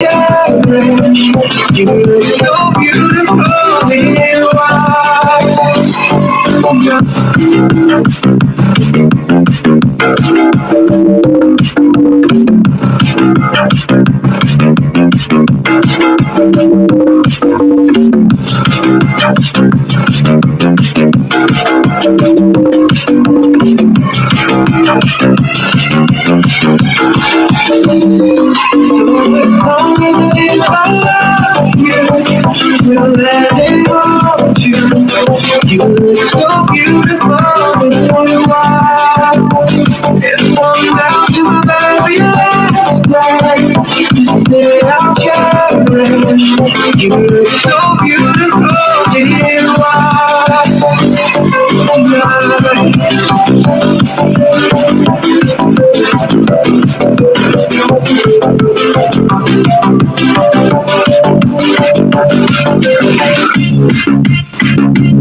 You look so beautiful. in You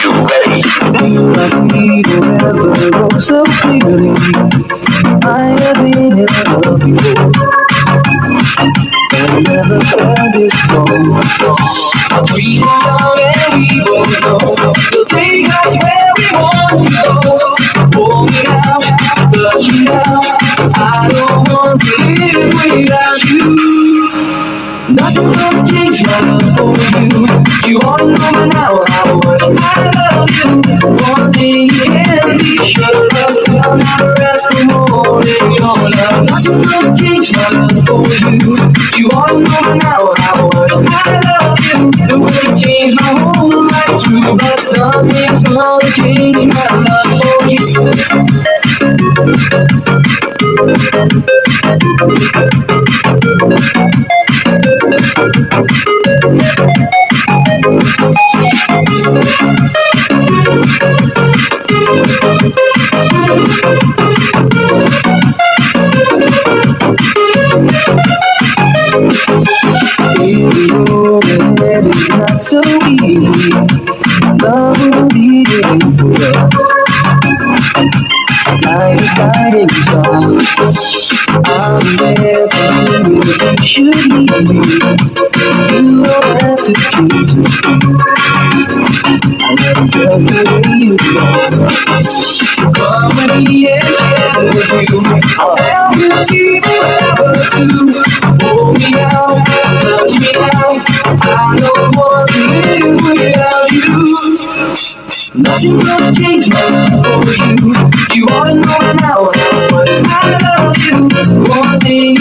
You ready? Nothing will ever go so clearly. I have been in love before. I never felt this strong. I'm breathing and we both know we'll take us where love. My love for you. You to know now how I love you. It would change my whole life too, but nothing's gonna change my love for you. You help you forever too. Hold me out, touch me now. I don't want to live without you. Nothing's gonna change my love for you. You wanna know now much I love you. One thing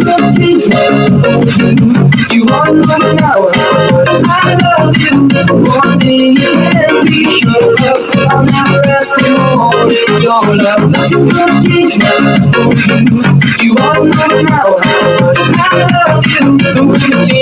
love for you. You wanna know now I love you. One thing you can be sure of, I'll never ask for more your love. Nothing's gonna love for you. Wanna know now I love you.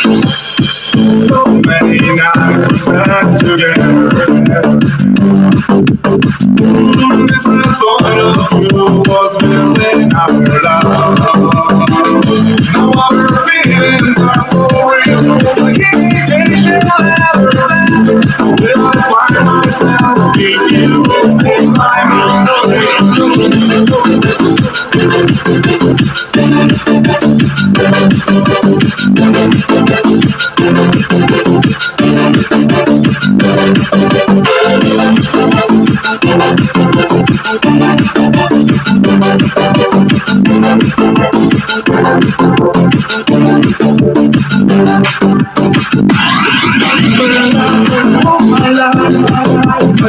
So many nights we spent together.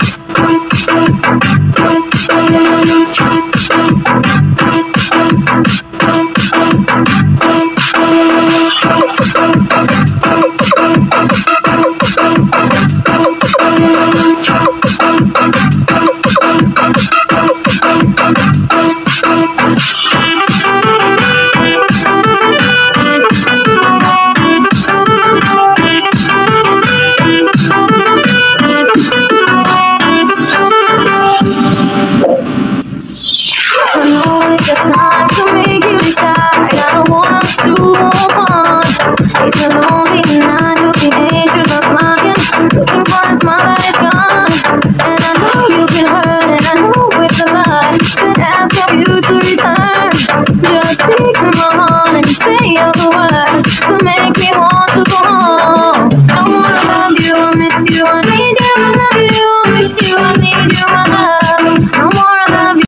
Thank you.